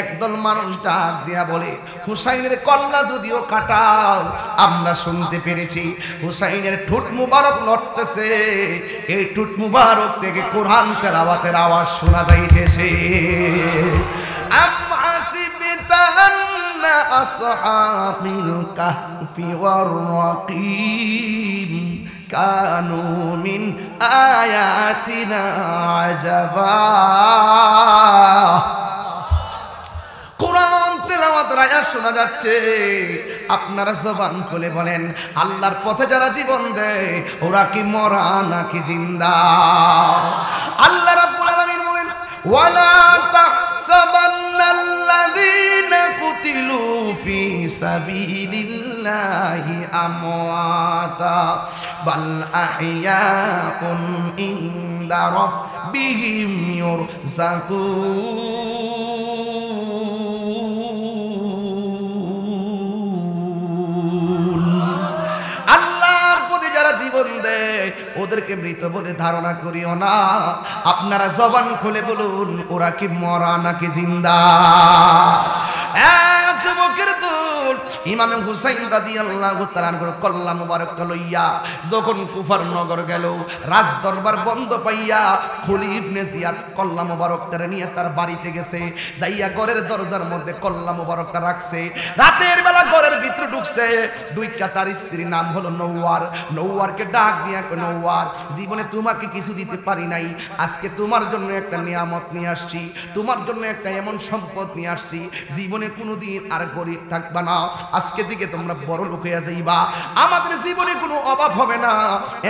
একদল মানুষ ডাক দিয়া বলে, হুসাইনের কল্লা যদিও কাটাও আমরা শুনতে পেরেছি হুসাইনের ঠোঁট মুবারক লড়তেছে এই ঠোঁট মুবারক থেকে কোরআন তেলাওয়াতের আওয়াজ শোনা যাইতেছে। আসহাবিল কাহফি ওয়ার কোরআন তেলাওয়াতের আয়াত শোনা যাচ্ছে। আপনারা জবান খুলে বলেন, আল্লাহর পথে যারা জীবন দেয়, ওরা কি মরা নাকি জিন্দা? আল্লাহ রাব্বুল আলামিন বলেন, ওয়ালা তাহসাবান্নাল্লাযীনা কুতিলু ফি সাবিলিল্লাহি আমওয়াতা, বাল আহইয়াকুন ইনদা রাব্বিহিম ইউরজাকুন ওদেরকে মৃত বলে ধারণা করিও না। আপনারা জবান খুলে বলুন, ওরা কি মরা নাকি জিন্দা? ইমামে হুসাইন রাদিয়াল্লাহু তাআলার কল্লা মুবারক লইয়া যখন কুফার নগর গেল রাজ দরবার বন্ধ পাইয়া খলি ইবনে জিয়াদ কল্লা মুবারকটা নিয়ে তার বাড়িতে গেছে, যাইয়া ঘরের দরজার মধ্যে কল্লা মুবারকটা রাখছে। রাতের বেলা ঘরের ভিতরে ঢুকছে, দুইটা তার স্ত্রীর নাম হলো নৌয়ার নৌয়ারকে ডাক দিয়া নৌয়ার জীবনে তোমাকে কিছু দিতে পারি নাই। আজকে তোমার জন্য একটা নিয়ামত নিয়ে আসছি। তোমার জন্য একটা এমন সম্পদ নিয়ে আসছি। জীবনে কোনোদিন আর গরিব থাকবা না। আজকে থেকে তোমরা বড় লোক হইয়া যাইবা। আমাদের জীবনে কোনো অভাব হবে না।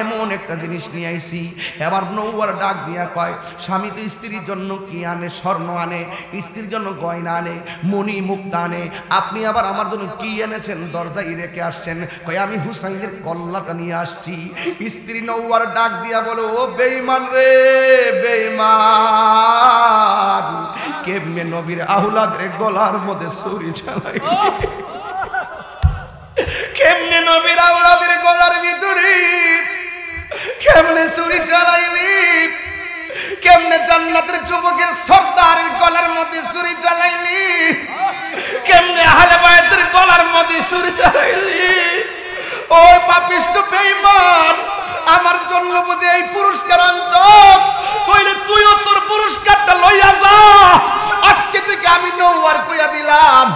এমন একটা জিনিস নিয়ে আইছি। এবার নৌয়ার ডাক দিয়া কয়, স্বামী তো স্ত্রীর জন্য কি আনে? স্বর্ণ আনে, স্ত্রীর জন্য গয়না আনে, মণি মুক্তা আনে। আপনি আবার আমার জন্য কি এনেছেন? দরজায় রেখে আসছেন। কয়, আমি হুসাইনের কল্লাটা নিয়ে আসছি। স্ত্রী নৌয়ার ডাক দিয়া বলো, ও বেইমান রে বেইমান কেমনে নবীর আহুলাদের গলার মধ্যে ছুরি চালাই কেমনে নবীর আওলাদের গলার ভিতরে? কেমনে ছুরি চালাইলি কেমনে জান্নাতের যুবকের সর্দারের গলার মধ্যে ছুরি চালাইলি কেমনে আহলে বায়াতের গলার মধ্যে ছুরি চালাইলি ওই পাপিষ্ট বেঈমান আমার জন্য বুঝে এই পুরস্কার আনছস? কইলে তুইও তোর পুরস্কারটা লইয়া যা। আজকে থেকে আমি নৌয়ার কইয়া দিলাম,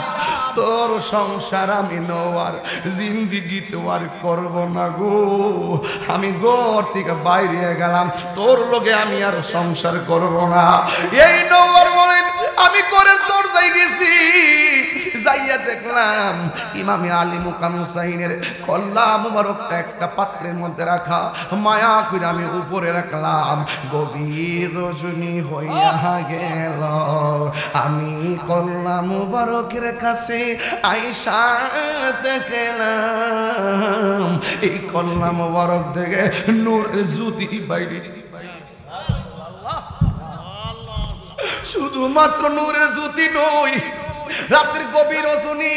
তোর সংসার আমি নওয়ার জিন্দিগি তো আর করব না গো। আমি ঘর থেকে বাইরে গেলাম, তোর লোকে আমি আর সংসার করব না। এই নওয়ার বলেন আমি ঘরের দরজায় গেছি। যাইয়া দেখলাম ইমামে আলী মুকাম হুসাইনের কল্লা মুবারকটা একটা পাত্রের মধ্যে রাখা। মায়া করে আমি উপরে রাখলাম গভীর রজনী হইয়া গেল। আমি কল্লা মুবারকের কাছে আইসা দেখলাম এই কল্লা মুবারক থেকে নূর জ্যোতি বাইরে। শুধুমাত্র নূরের জ্যোতি নই রাতের গভীর রজনী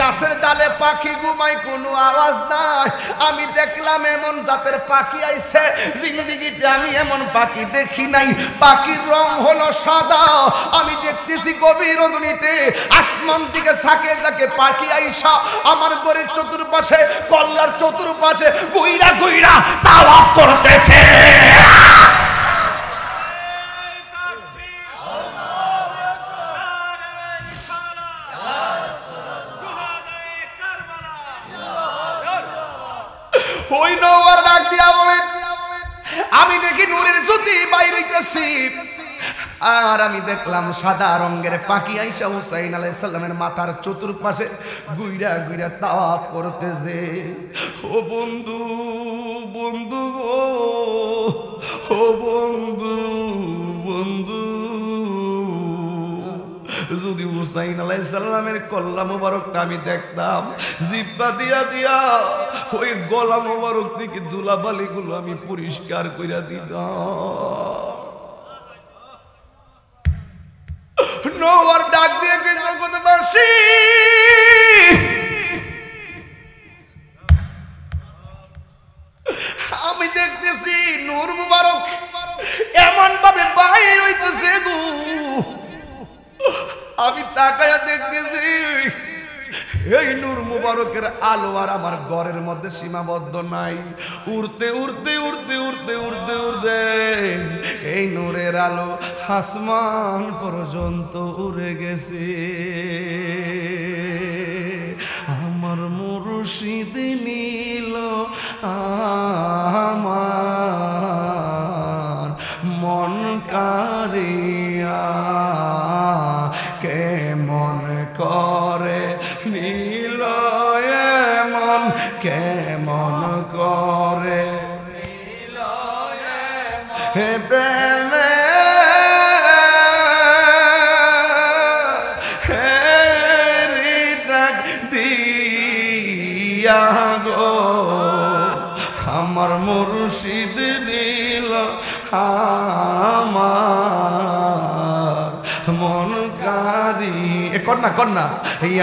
গাছের ডালে পাখি ঘুমাই কোনো আওয়াজ নাই। আমি দেখলাম এমন জাতের পাখি আইছে, জিন্দিগিতে আমি এমন পাখি দেখি নাই। পাখির রং হলো সাদা। আমি দেখতেছি গভীর রজনীতে আসমান দিকে থাকে যাকে পাখি আইসা। আমার গড়ের চতুর্পাশে, কল্লার চতুর্পাশে গুইরা গুইরা তাওয়াফ করতেছে। আর আমি দেখলাম সাদা রঙের পাখি আইসা হুসাইন আলাইহিস সালামের মাথার চতুর্পাশে গুইরা গুইরা তাওয়াফ করতেছে। ও বন্ধু বন্ধু গো, ও বন্ধু বন্ধু। যদি হুসাইন আলাই সাল্লামের কল্লা মোবারকটা আমি দেখতাম, জিব্বা দিয়া দিয়া ওই গলা মোবারক থেকে ধুলাবালি গুলো আমি পরিষ্কার কইরা দিতাম নোয়ার ডাক দিয়ে কিছু করতে আমি দেখতেছি নূর মুবারক এমন ভাবে বাইর হইতেছে গো। আমি তাকায়া দেখতেছি এই নূর মুবারকের আলো আর আমার ঘরের মধ্যে সীমাবদ্ধ নাই। উড়তে উড়তে উড়তে উড়তে উড়তে উড়তে এই নূরের আলো আসমান পর্যন্ত উড়ে গেছে। আমার মুর্শিদ নীল আমার, মন কারিয়া কেমন করে নীল মন কেমন করে নীল হে প্রেমে কন্যা কন্যা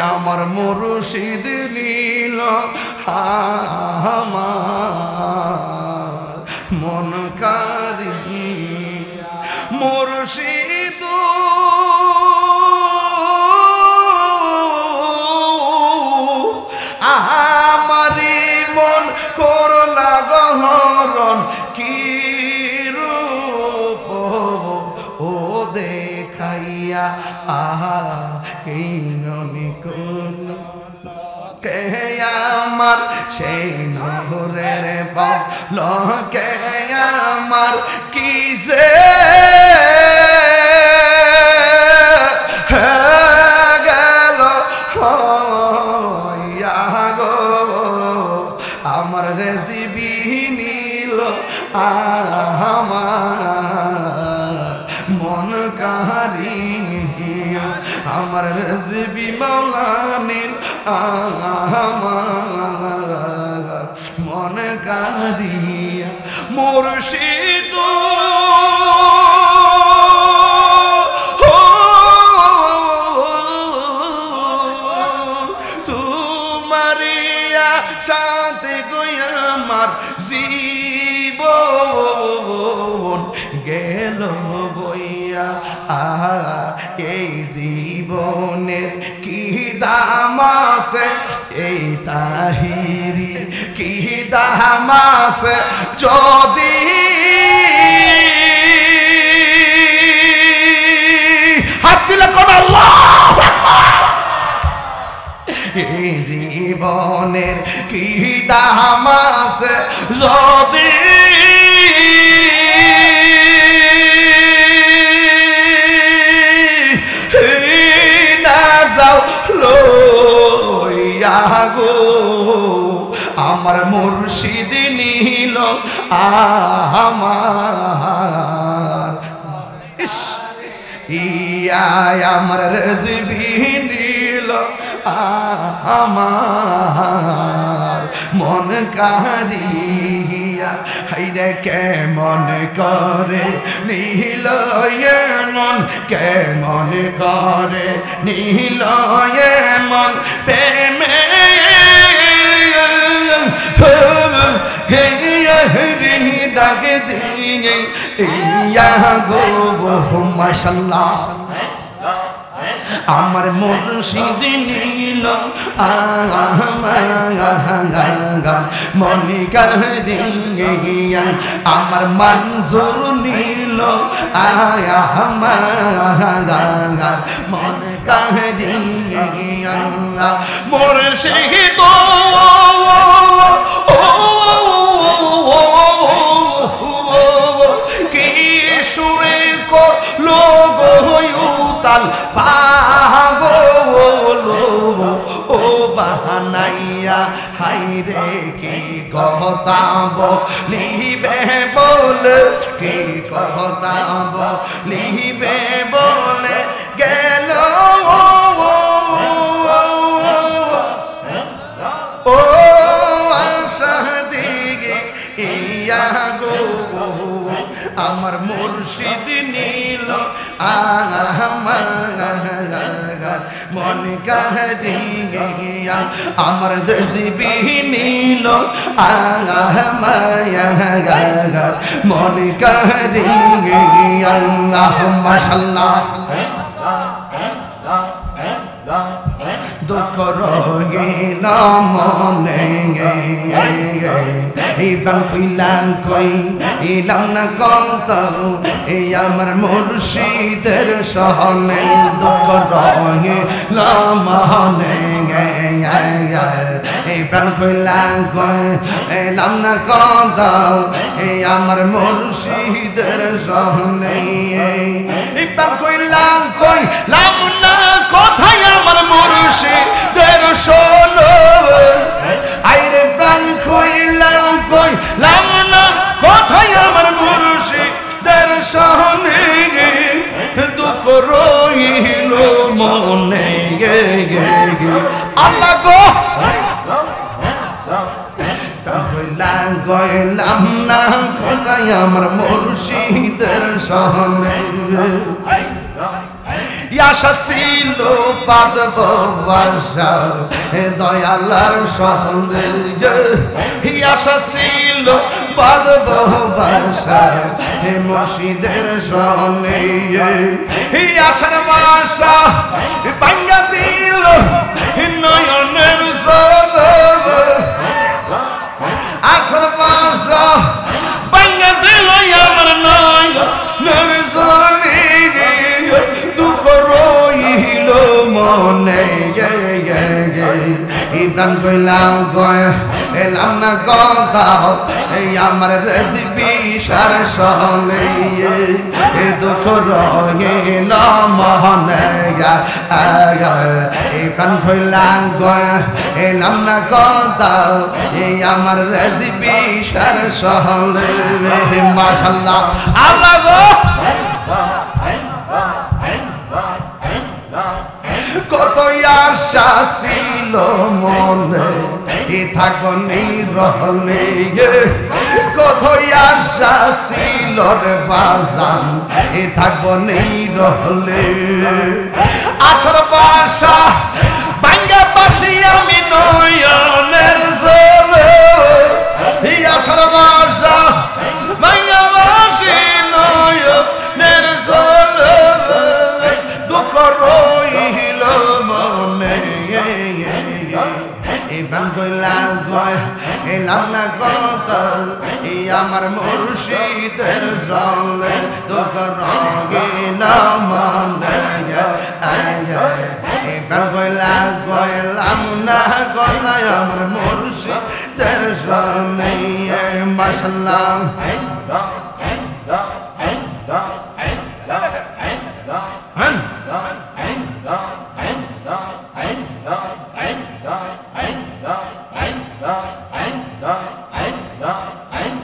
আমার মুর্শিদ নীল আমার মন আমার সেই নহরের পাল কে আমার কিসে জীবনের কি দাম আছে? এই তাহিরি কি দাম আছে? যদি হাত দিলে কোন জীবনের কি দাম আছে? যদি লইয়া গো আমার মুর্শিদ নীল আমার ইয়ায় আমার রেজবি নীল আমার মন কারিয়া হাইরে কেমন করে? নীল মন কেমন করে? নীল মন প্রেমে ডাকে দিয়ে, ইয়া গো মাশাল্লাহ। আমার মুর্শিদ নীল মনি কাহিয়া আমার মঞ্জুর নীল আয়া মন কাহিয়া মুর্শিদ কি সুরে করল গোয়ুতাল পাগল হাইরে কি কথা বলিবে বল, কি কথা বলিবে বলে, গেল। ও আশা দিগে, ইয়া গো, আমার মুর্শিদ নীল আমার মন কাহিয়া আমার দজিবি নীল আমার মন কাহিয়া মাশাল্লাহ দুঃখ রহিল মনে। ইবান কইলাম কই, ইলাম না কত এই আমার মুর্শিদের সহনে দুঃখ রহিল মনে। ইবান কইলাম কই এলাম না কত এই আমার মুর্শিদের সহনে। ইবান কইলাম কই, লাম না কোথায় আমার মুর্শিদের শোনো। আইরে প্রাণ কইলাম কইলাম না, কথাই আমার মুর্শিদের সহনে। দুঃখ রইল মনে, গে গে গে। আল্লাহ গো। কইলাম না কোথায় আমার মুর্শিদের সহনে। আশা ছিল বাসা হে দয়ালার সন্দেহ আশা ছিল পাদব বাসা হে মসজিদের সনে আশার বাসা কইলাম গয়, এলাম না কথা এই আমার রেসিপি সার সনে এ দুঃখ কইলাম গয়, এলাম না এই আমার রেসিপি সার সহলে মাশাল্লাহ, আল্লাহ গো। কত আশা ছিল মনে। এ থাকনি নেই কত আশা ছিল বাজান। এ থাকনি রহলে। আশার বাসা বাঙ্গা বাসি আমি নয়নের জোরে। আশার বাসা এবার কইলাম কয় এলাম না কত এই আমার মুর্শিদের সঙ্গে দুঃখ রইল মনে এবার কইলাম কইলাম না কত আমার মুর্শিদের সঙ্গে মাসাল্লাহ হ্যাঁ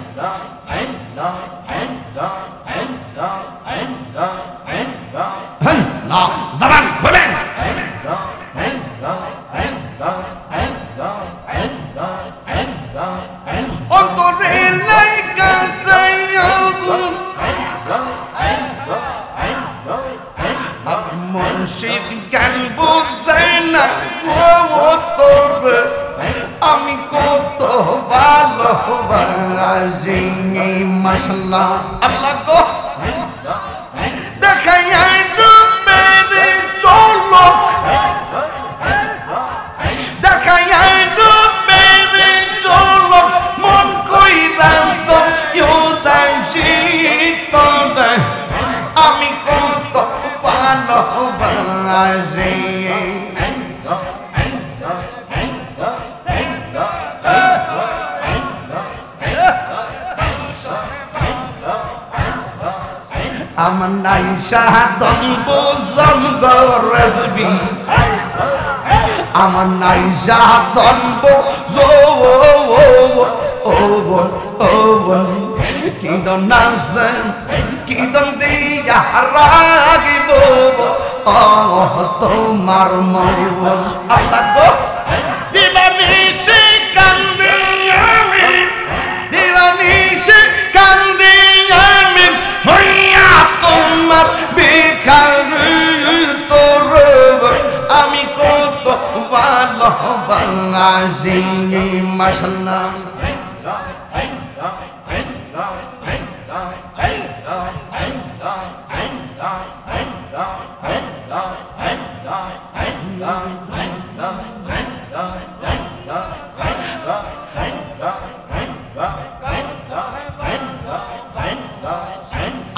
আমার নাই সাদন বোজন গরজবি আমার নাই সাদন বোজন কিদন নাসেন কিদন দিয়া রাগিব তোমার মন আল্লাহ দিবানিশে কান্দে আমি দিবানিশে কান্দে আমি হইয়া তোমার বেকার তোর আমি কত ভালো বাঙালি মাসাল্লাহ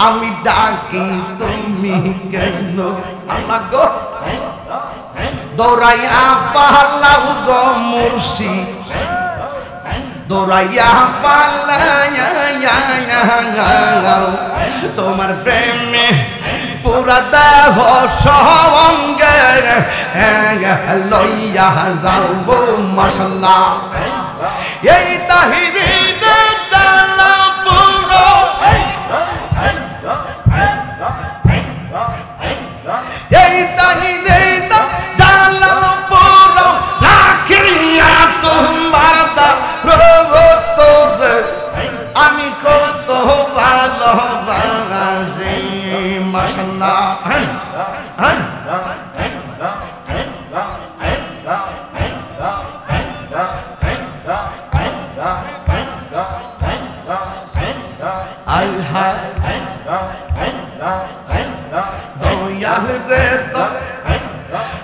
আমি ডাকি তুমি কেন? আল্লাহ গো। দৌড়াইয়া পালাও গো মুর্শি দৌড়াইয়া পালাইয়া তোমার প্রেমে পুরা দেহ সঙ্গে লইয়া যাও মশলা এই তাহিরি মশলা হ্যাঁ হ্যাঁ আল্লাহ দয়াল রে তো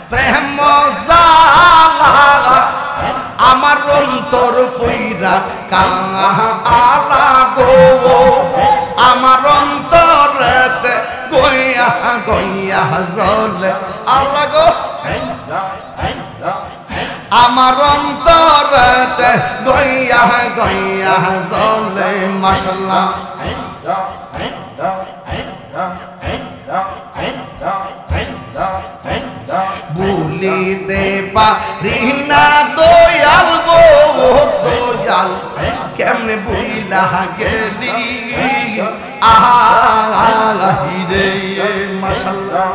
প্রেম জালা আমার অন্তর পইরা কালা গো আমার অন্তরেতে গইয়া জলে আল্লাহ গো। আমার অন্তরেতে গইয়া গইয়া জলে মশলা ভুলিতে পারি না দয়াল গো, দয়াল। কেমনে বইলা গেলি? আহিরে মশলা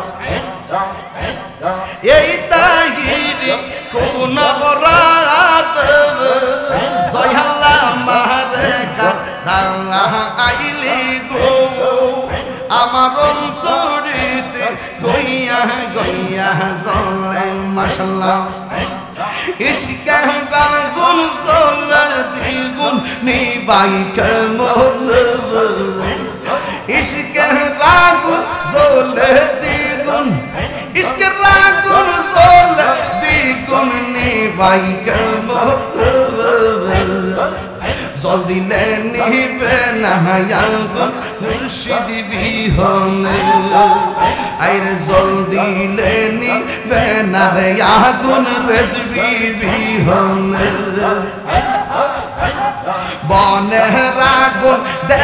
এই তাহিরি কোন বরাত দয়াল্লা মারে কাদা আইলি গো আমার অন্তরিতে গইয়া গইয়া জলে মশলা ইশকা গুন সোলা দ্বিগুণ নিবাই কমত ইশকা রাগুন জলে দ্বিগুণ, ইশকা রাগুন জলে দ্বিগুণ নিবাই কমত জল দিলে নিবে না আগুন মুর্শিদ বিহনে। আইরে জল দিলে নিবে না রে আগুন রেজবি বিহনে। বনে রাগুন দেখে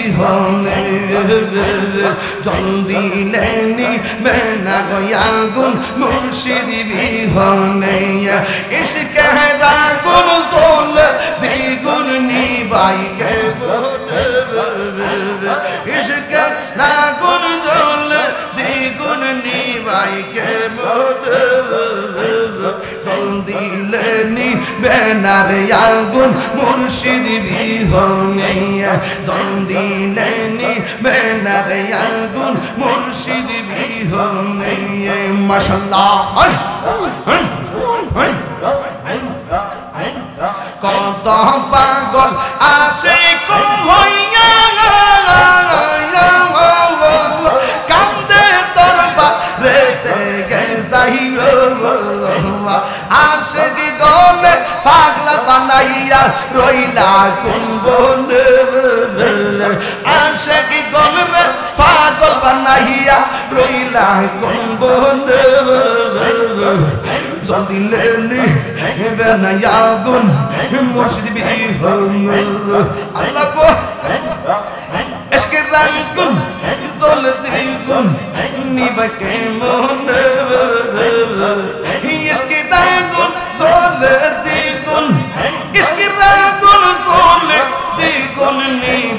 বিহনে জল দিলে নিবে গয়াগুন মুর্শিদ বিহনে ইশকে রাগুন সোল দ্বিগুণ নিবাই কে নিবে আগুন মুর্শিদ বিহনে জল দিলে নিবে আগুন মুর্শিদ বিহনে মাশাল্লাহ। কত পাগল পাগলা বানাইয়া রইলা কোন বনে আসে কি গলে পাগল বানাইয়া রইলা কোন বনে জলদি লেনি হেবে না আগুন মুর্শিদ বিহন আল্লাহ গো, এসকে রাগুন জল দিগুন, নিবা কেমন?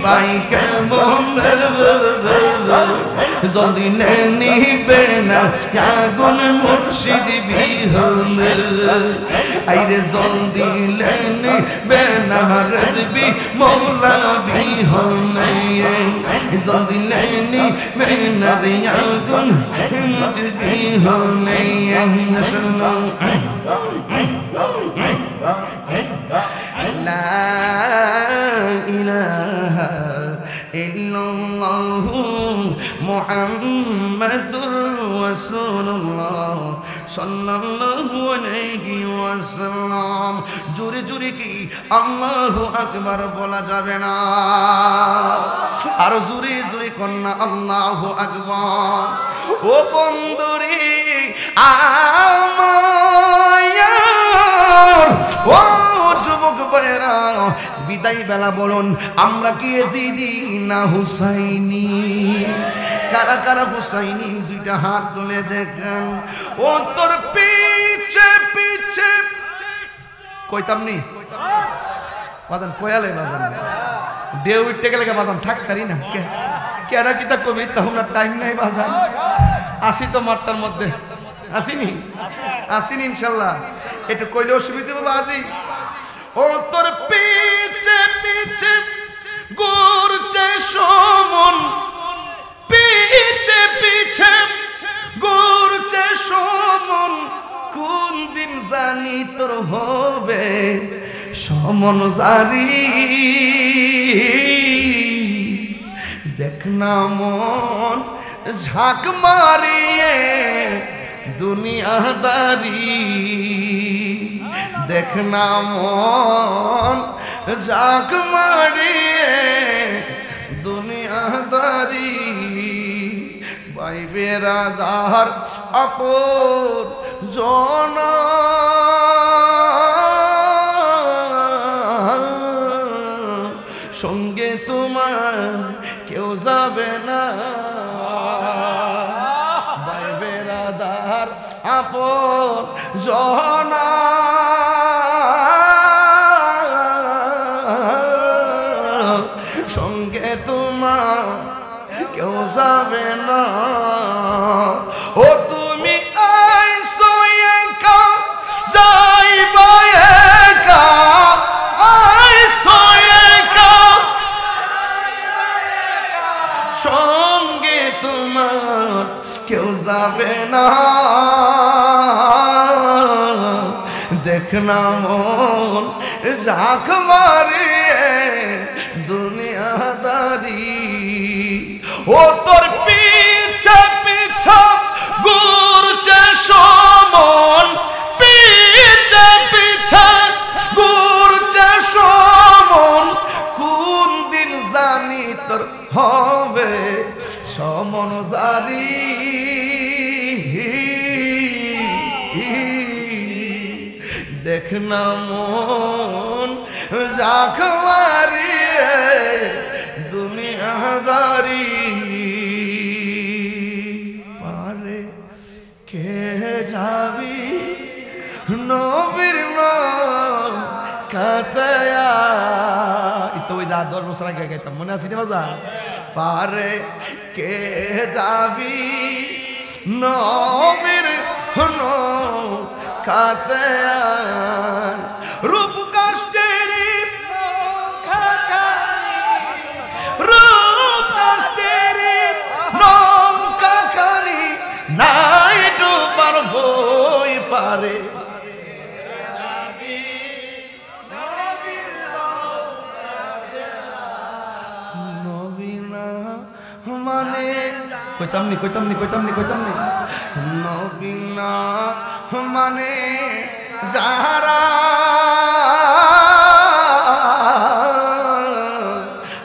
জল দ্বিগুণ নিবাই কেমন যদি নিবে না আগুন মুর্শিদ বিহনে আইরে জলদি নিবে না রাজবি মৌলা বিহনে জলদি নিবে না রে আগুন মুর্শিদ বিহনে শুনো لا إله إلا الله মুহাম্মাদুর রাসূলুল্লাহ সাল্লাল্লাহু আলাইহি ওয়াসাল্লাম জোরে জোরে কি? আল্লাহু আকবার বলা যাবে না। আর জোরে জোরে কন্যা, আল্লাহু আকবার। ও বন্ধুরে আমার ও যুবক ভাইরা বিদায় বেলা বলুন, আমরা কি এজিদি না হুসাইনি? কারা কারা হুসাইনি দুইটা হাত তুলে দেখেন। ও তোর পিছে পিছে। কইতাম নি? বাজান কয়ালে বাজান? ডেউ উঠতে গেলে বাজান থাকতারি না। কে কেডা কিতা কবি তখন টাইম নাই বাজান। আসি তো মাঠটার মধ্যে। আসিনি? আসিনি ইনশাল্লাহ। একটু কইলে অসুবিধা বাবা আসি ও তোর পিছে পিছে। ঘুরছে সমন। পিছে পিছে ঘুরছে সমন। কোন দিন জানি তোর হবে সমন জারি। দেখ না মন ঝাঁক মারিয়ে দুনিয়াদারি। দেখ না মন ঝাঁক মারিয়ে বেরাদার আপন জন। সঙ্গে তোমার কেউ যাবে না। দাহার আপন জনা। দেখ না মন ঝাঁক মারিয়ে না মন যাক মারিয়ে দুনিয়াদারি। পারে কে যাবি? নবীর কাতায়া তো ওই যা দশ বছর আগে গাইতাম, মনে আছে না যা পারে কে যাবি? নবীর কাতায়া রূপ কাষ্টেরি রূপ কাষ্টেরি নৌকা খানি নাই ডুবার বই পারে। মানে কইতাম নি কইতাম নি কইতাম নি কইতাম নি। নবীনা মানে যারা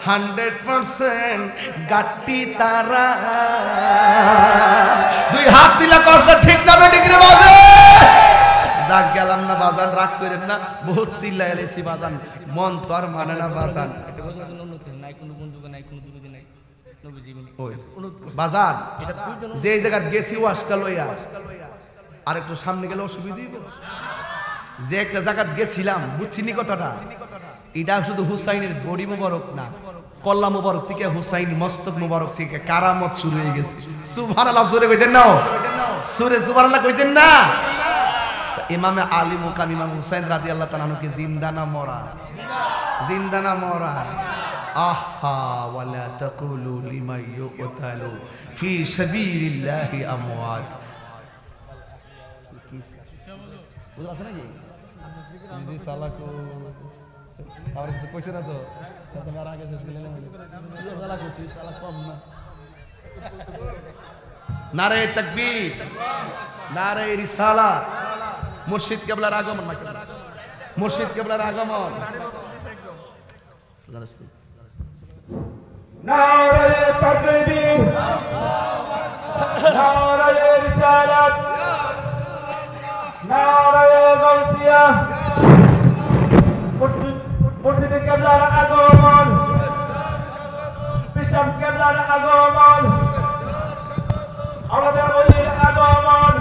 হান্ড্রেড পার্সেন্ট গাটি তারা। দুই হাত দিলা কষ্ট ঠিক না ঠিক রে বাজে? যাক গেলাম না বাজান রাগ করেন না বহুত চিল্লাই এলেছি বাজান মন তো আর মানে না বাজান। এটা যে জায়গা গেছি ওয়াশটা লইয়া। আর একটু সামনে গেলে অসুবিধা যে একটা জায়গাত গেছিলাম, বুঝছি নি কথাটা? এটা শুধু হুসাইনের বড়ি মোবারক না, কল্লা মুবারক থেকে, হুসাইন মস্তক মুবারক থেকে কারামত শুরু হয়ে গেছে। সুবহানাল্লাহ, জোরে কইতেন না সুরে সুবহানাল্লাহ কইতেন না? ইমামে আলী মুকাম, ইমাম হুসাইন রাদিয়াল্লাহু তাআলা কে জিন্দা না মরা? জিন্দা না মরা? আহা, ওয়ালা তাকুলু লিমান ইউকতালু ফি সাবিলিল্লাহি আমওয়াত। বুঝা আছে নাকি জি সালাকো আমার কিছু পয়সা না তো তাতে আর আগে শেষ করে নেবে সালা করছি সালা কম না নারে তাকবীর নারে রিসালাত মুর্শিদ কেবলার আগমন না মুর্শিদ কেবলার আগমন নারায়ে তাকবীর নারায়ে রিসালাত মুর্শিদ কেবলার আগমন বিশাম কেবলার আগমন আমাদের ওলির আগমন